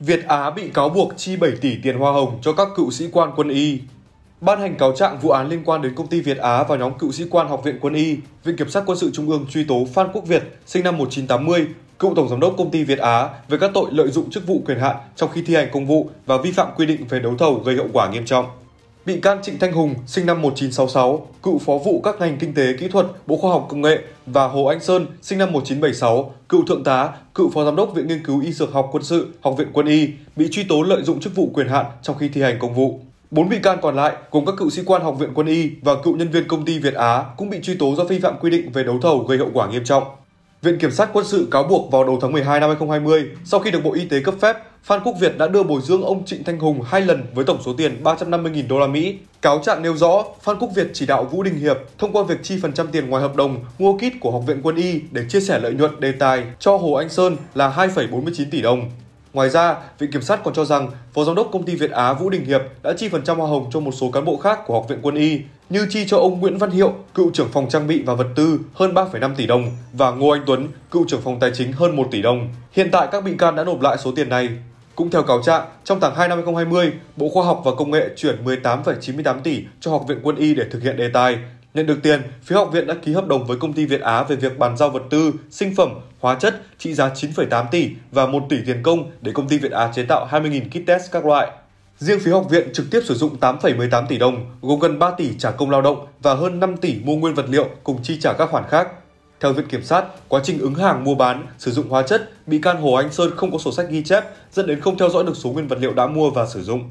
Việt Á bị cáo buộc chi 7 tỷ tiền hoa hồng cho các cựu sĩ quan quân y. Ban hành cáo trạng vụ án liên quan đến công ty Việt Á và nhóm cựu sĩ quan Học viện Quân y, Viện Kiểm sát Quân sự Trung ương truy tố Phan Quốc Việt, sinh năm 1980, cựu tổng giám đốc công ty Việt Á về các tội lợi dụng chức vụ quyền hạn trong khi thi hành công vụ và vi phạm quy định về đấu thầu gây hậu quả nghiêm trọng. Bị can Trịnh Thanh Hùng, sinh năm 1966, cựu phó vụ các ngành kinh tế kỹ thuật, Bộ Khoa học Công nghệ và Hồ Anh Sơn, sinh năm 1976, cựu thượng tá, cựu phó giám đốc Viện Nghiên cứu Y Dược học Quân sự, Học viện Quân y, bị truy tố lợi dụng chức vụ quyền hạn trong khi thi hành công vụ. Bốn bị can còn lại, gồm các cựu sĩ quan Học viện Quân y và cựu nhân viên công ty Việt Á cũng bị truy tố do vi phạm quy định về đấu thầu gây hậu quả nghiêm trọng. Viện Kiểm sát Quân sự cáo buộc vào đầu tháng 12 năm 2020, sau khi được Bộ Y tế cấp phép, Phan Quốc Việt đã đưa bồi dưỡng ông Trịnh Thanh Hùng hai lần với tổng số tiền 350.000 đô la Mỹ. Cáo trạng nêu rõ, Phan Quốc Việt chỉ đạo Vũ Đình Hiệp thông qua việc chi phần trăm tiền ngoài hợp đồng mua kit của Học viện Quân y để chia sẻ lợi nhuận đề tài cho Hồ Anh Sơn là 2,49 tỷ đồng. Ngoài ra, Viện Kiểm sát còn cho rằng Phó Giám đốc Công ty Việt Á Vũ Đình Hiệp đã chi phần trăm hoa hồng cho một số cán bộ khác của Học viện Quân y, như chi cho ông Nguyễn Văn Hiệu, cựu trưởng phòng trang bị và vật tư hơn 3,5 tỷ đồng và Ngô Anh Tuấn, cựu trưởng phòng tài chính hơn 1 tỷ đồng. Hiện tại các bị can đã nộp lại số tiền này. Cũng theo cáo trạng, trong tháng 2 năm 2020, Bộ Khoa học và Công nghệ chuyển 18,98 tỷ cho Học viện Quân y để thực hiện đề tài, Nhận được tiền, phía học viện đã ký hợp đồng với công ty Việt Á về việc bàn giao vật tư, sinh phẩm, hóa chất trị giá 9,8 tỷ và 1 tỷ tiền công để công ty Việt Á chế tạo 20.000 kit test các loại. Riêng phía học viện trực tiếp sử dụng 8,18 tỷ đồng, gồm gần 3 tỷ trả công lao động và hơn 5 tỷ mua nguyên vật liệu cùng chi trả các khoản khác. Theo Viện Kiểm sát, quá trình ứng hàng mua bán, sử dụng hóa chất, bị can Hồ Anh Sơn không có sổ sách ghi chép, dẫn đến không theo dõi được số nguyên vật liệu đã mua và sử dụng.